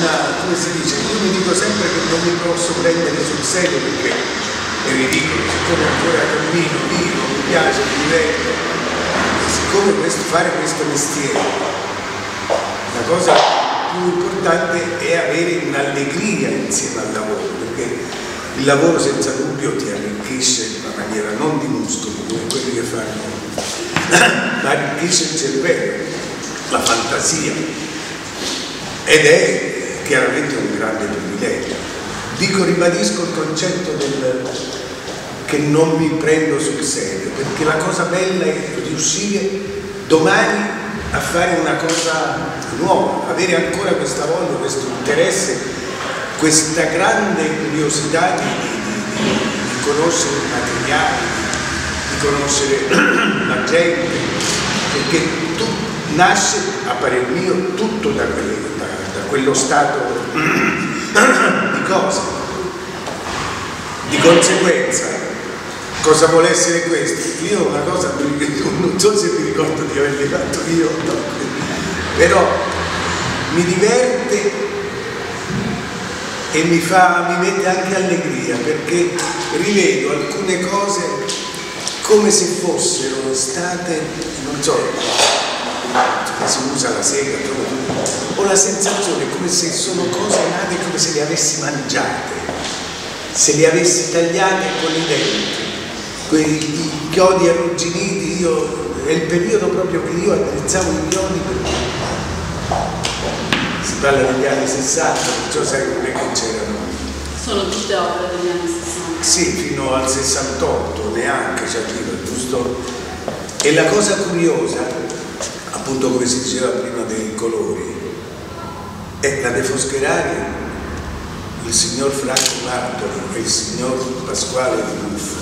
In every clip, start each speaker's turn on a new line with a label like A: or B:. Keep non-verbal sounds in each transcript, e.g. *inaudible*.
A: una, come si dice, io mi dico sempre che non mi posso prendere sul serio perché è ridicolo, siccome ancora cammino, vivo, mi piace, mi diverto, siccome questo, fare questo mestiere, la cosa più importante è avere un'allegria insieme al lavoro, perché il lavoro senza dubbio ti arricchisce in una maniera non di muscolo come quelli che fanno, *coughs* ma arricchisce il cervello, la fantasia. Ed è chiaramente un grande privilegio. Dico, ribadisco il concetto del, che non mi prendo sul serio, perché la cosa bella è riuscire domani a fare una cosa nuova, avere ancora questa voglia, questo interesse, questa grande curiosità di, di, di, di conoscere i materiali, di conoscere *clears throat* la gente, perché tu, nasce, a parer mio, tutto da, quelle, da, da quello stato *clears throat* di cose. Di conseguenza, cosa vuole essere questo? Io una cosa, *laughs* non so se mi ricordo di averli fatto io, no, però mi diverte e mi, fa, mi mette anche allegria perché rivedo alcune cose come se fossero state, non so, si usa la sega, ho la sensazione come se sono cose nate come se le avessi mangiate, se le avessi tagliate con i denti, quei chiodi arrugginiti, io, è il periodo proprio che io attrezzavo i chiodi perché si parla degli anni 60, perciò sai non è che c'erano.
B: Sono tutte opere degli anni 60.
A: Sì, fino al 68 neanche ci arriva, giusto? E la cosa curiosa, appunto come si diceva prima dei colori, è la De Foscherari, il signor Franco Martoli e il signor Pasquale Di Buffo.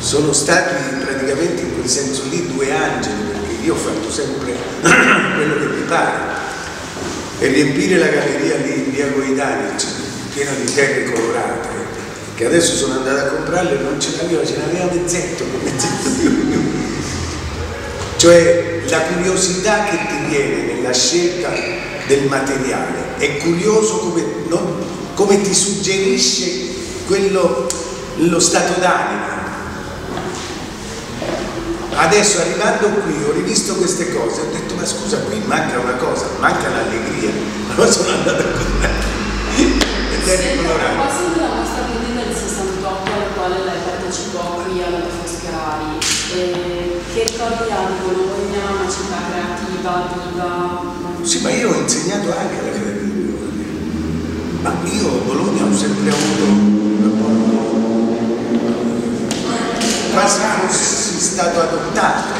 A: Sono stati praticamente in quel senso lì due angeli, perché io ho fatto sempre *clears throat* quello che mi pare. E riempire la galleria lì in via Goidani, piena di terre colorate, che adesso sono andato a comprarle e non ce n'aveva, ce n'aveva mezzetto, mezzetto di *laughs* Cioè la curiosità che ti viene nella scelta del materiale è curioso come, non, come ti suggerisce quello, lo stato d'animo. Adesso arrivando qui ho rivisto queste cose, ho detto ma scusa qui manca una cosa, manca l'allegria, *laughs* allora sono andato a comprare ed è ricolorato.
B: proposito della mostra quindi del 68 alla quale lei partecipò qui alla Foscherari, eh, che ricordi ha di Bologna, una città creativa, viva?
A: Sì, ma io ho insegnato anche di Bologna. Ma io a Bologna ho sempre avuto un rapporto quasi fossi stato adottato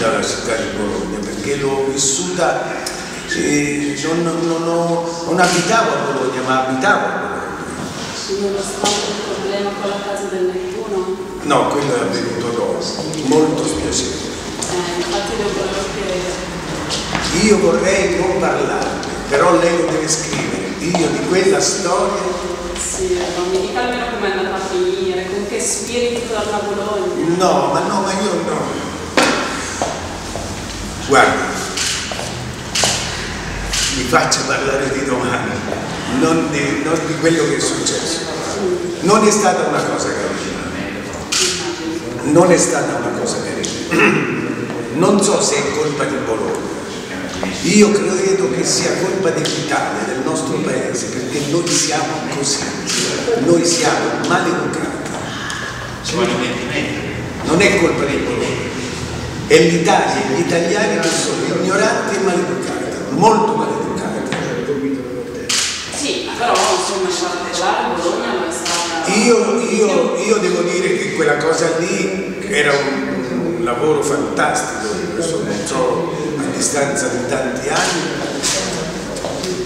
A: dalla città di Bologna, perché l'ho vissuta, eh, non, non, ho- non abitavo a Bologna, ma abitavo a Bologna.
B: Nonostante il problema con la casa del?
A: No, quello è avvenuto dopo, molto spiacevole.
B: Eh, infatti io volevo che
A: Io vorrei non parlarne, però lei lo deve scrivere. Io di quella storia
B: sì, non mi dica almeno come è andata a finire, con che spirito torna a Bologna.
A: No, ma no, ma io no. Guarda, mi faccia parlare di domani, non di, non di quello che è successo. Non è stata una cosa carina. Non è stata una cosa carina. Non so se è colpa di Bologna. Io credo che sia colpa dell'Italia, del nostro paese, perché noi siamo così. Noi siamo maleducati. Non è colpa di Bologna. È l'Italia, gli italiani che sono ignoranti e maleducati, molto maleducati.
B: Sì, però insomma in particolare Bologna lo è stata.
A: Io, io- io devo dire che quella cosa lì era un, un lavoro fantastico, adesso non so, a distanza di tanti anni,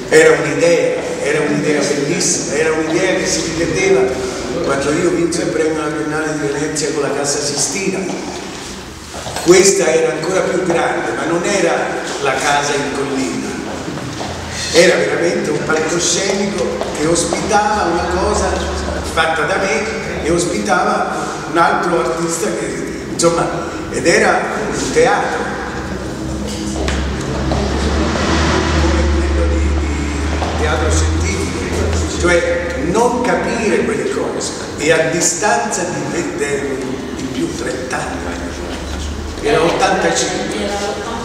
A: era un'idea, era un'idea bellissima, era un'idea che si ripeteva quando io vinsi il premio alla Biennale di Venezia con la Cassa Sistina. Questa era ancora più grande, ma non era la casa in collina, era veramente un palcoscenico che ospitava una cosa fatta da me e ospitava un altro artista che insomma ed era un teatro come quello di cioè non capire quelle cose e a distanza di, di, di più 30 anni, era 85.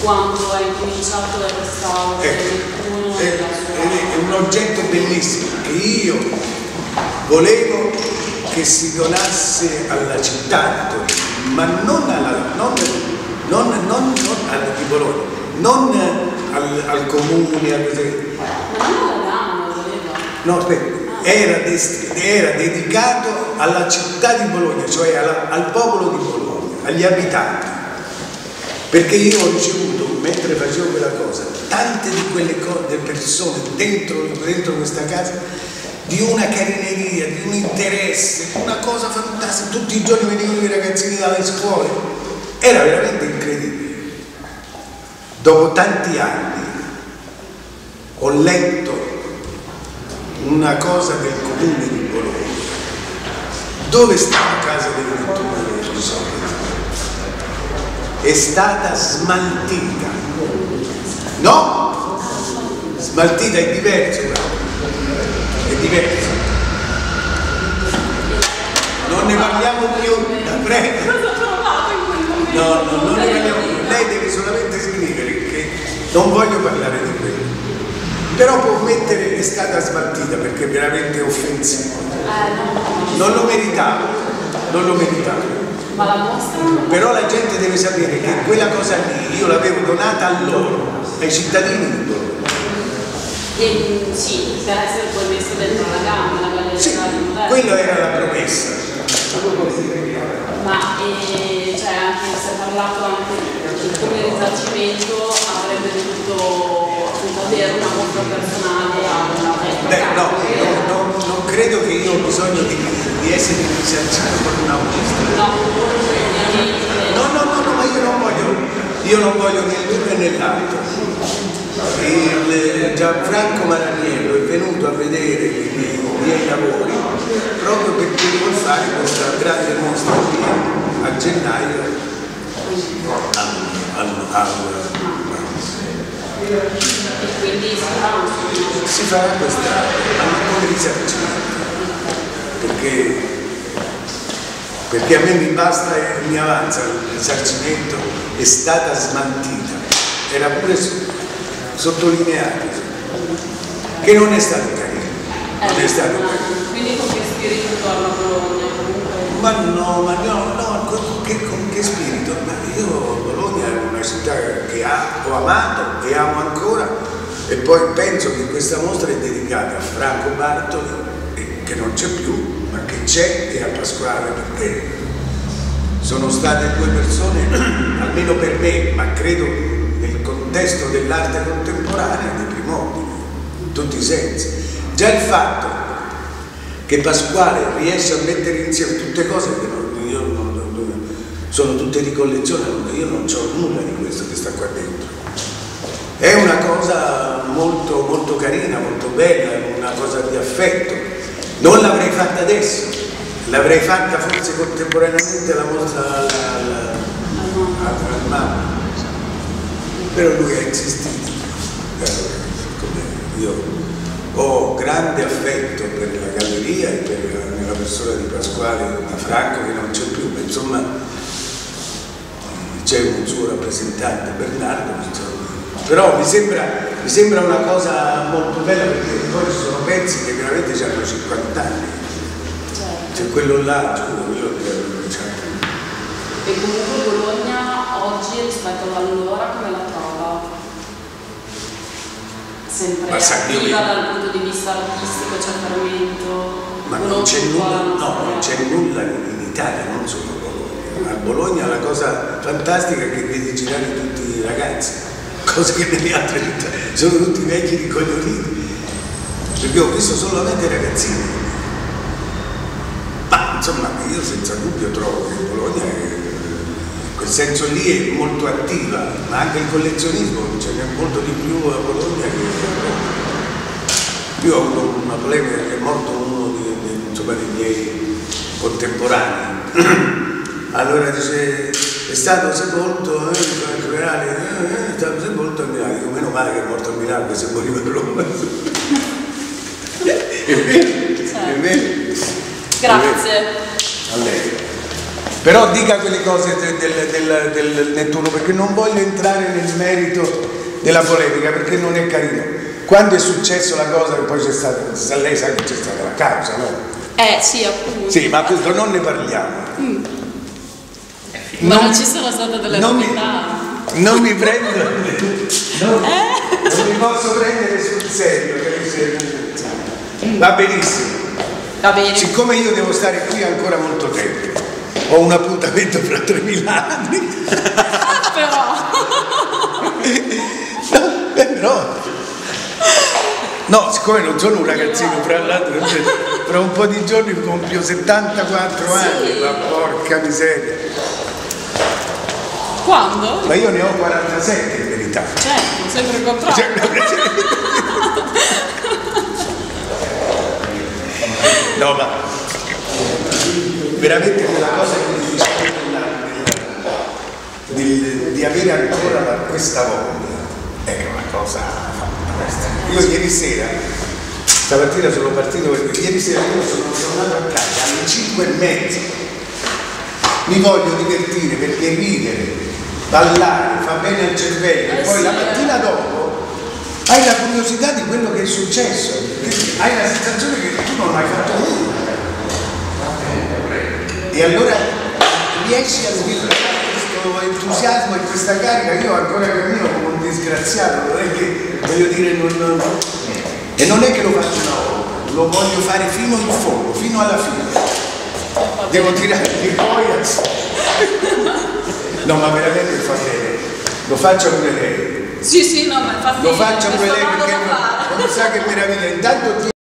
B: Era l'88 quando hai cominciato a restauro
A: ecco, è, è un oggetto bellissimo che io volevo che si donasse alla città di Torino, ma non, alla, non, non, non, alla di Bologna, non al, al comune, al. No, aspetta, era, era, dedicato alla città di Bologna, cioè alla, al popolo di Bologna, agli abitanti. Perché io ho ricevuto, mentre facevo quella cosa, tante di quelle persone dentro, dentro questa casa di una carineria, di un interesse, una cosa fantastica. Tutti i giorni venivano i ragazzini dalle scuole. Era veramente incredibile. Dopo tanti anni ho letto una cosa del comune di Bologna. Dove sta la casa del 21 È stata smaltita. No? Smaltita è diverso è diverso. Non ne parliamo più, prego. No, no, non ne parliamo più. Lei deve solamente scrivere che non voglio parlare di quello. Però può mettere è stata smaltita perché è veramente offensivo. Non lo meritava, non lo meritava.
B: Ma la mostra?
A: Però la gente deve sapere che quella cosa lì io l'avevo donata a loro, ai cittadini di loro.
B: E, sì, per essere poi messo dentro la gamma, la galleria
A: sì. Quella era la promessa.
B: Ma eh, cioè, anche si è parlato anche di come risarcimento avrebbe dovuto avere una mostra personale a una
A: Beh, no, no, no, non credo che io ho bisogno di, di essere risarcito con una mostra.
B: No,
A: no, no, no, no, ma io non voglio, io non voglio né l'uno né nell'altro il Gianfranco Maraniello è venuto a vedere i miei, i miei lavori proprio perché vuol fare questa grande mostra qui a gennaio al, al, al,
B: e
A: si farà questa ma come risarcimento perché, perché a me mi basta e mi avanza il risarcimento è stata smantita era pure sottolineato che non è stato carino. Non è stato carino.
B: Quindi con che spirito torna a Bologna?
A: Ma no, ma no, no, con che, con che spirito? Ma io Bologna è una città che ha, ho amato e amo ancora e poi penso che questa mostra è dedicata a Franco Bartoli, che non c'è più, c'è, e a Pasquale perché sono state due persone, *clears throat* almeno per me, ma credo contesto dell'arte contemporanea di primordiali, in tutti i sensi. Già il fatto che Pasquale riesce a mettere insieme tutte cose che non, io non, non, sono tutte di collezione, io non ho nulla di questo che sta qua dentro. È una cosa molto, molto carina, molto bella, una cosa di affetto. Non l'avrei fatta adesso, l'avrei fatta forse contemporaneamente alla mostra al, al però lui ha insistito. Io ho grande affetto per la galleria e per la persona di Pasquale di Franco che non c'è più, ma insomma c'è un suo rappresentante Bernardo, però mi sembra, mi sembra, una cosa molto bella perché poi ci sono pezzi che veramente hanno 50 anni, c'è quello là, quello che
B: diciamo. E comunque Bologna oggi rispetto all'allora come la sempre attiva dal punto di vista artistico, c'è fermento.
A: Ma non c'è nulla, no, non c'è nulla in Italia, non solo a Bologna. A Bologna la cosa fantastica è che vedi girare tutti i ragazzi, *laughs* cosa che nelle altre città sono tutti vecchi ricoglioniti. Perché ho visto solamente ragazzini. Ma insomma io senza dubbio trovo che Bologna è quel senso lì è molto attiva, ma anche il collezionismo, ce n'è molto di più a Bologna che io ho avuto una polemica che è morto uno di, di, insomma, dei miei contemporanei. *clears throat* allora dice, è stato sepolto eh, il funerale, eh, è stato sepolto a Milano, dico meno male che è morto a Milano che se moriva a Roma. È vero, è vero.
B: Grazie.
A: A lei. Però dica quelle cose del, del, del, del Nettuno perché non voglio entrare nel merito della polemica perché non è carino. Quando è successo la cosa che poi c'è stata, lei sa che c'è stata la causa, no?
B: Eh sì, appunto.
A: Sì, ma questo non ne parliamo.
B: Mm. Ma non, ci sono state delle
A: non mi,
B: novità.
A: non mi prendo, *laughs* non, non mi posso prendere sul serio, capisci? Va benissimo.
B: Va bene.
A: Siccome io devo stare qui ancora molto tempo, ho un appuntamento fra 3.000 anni. *laughs*
B: Però. *laughs*
A: No, eh, però. No, siccome non sono un ragazzino, fra l'altro, fra un po' di giorni compio 74 anni, ma porca miseria.
B: Quando?
A: Ma io ne ho 47 in verità.
B: Certo, sempre il contrario.
A: Cioè, *laughs* No, ma veramente quella cosa che mi della- del- di avere ancora questa voglia è una cosa fantastica. Io ieri sera, stamattina sono partito, ieri sera io sono tornato a casa alle 5 e mezza. Mi voglio divertire perché ridere, ballare, fa bene al cervello.
B: Eh
A: Poi la
B: eh.
A: mattina dopo hai la curiosità di quello che è successo, hai la sensazione che tu non hai fatto nulla. E allora riesci a sviluppare questo entusiasmo e questa carica, io ancora cammino come un disgraziato, non è che voglio dire non, non- e non è che lo faccio una volta, lo voglio fare fino in fondo, fino alla fine. Devo tirare i poi No ma veramente fa bene, lo faccio pure lei.
B: Sì, sì, no, ma infatti
A: Lo faccio pure lei perché non, non sa che meraviglia. Intanto ti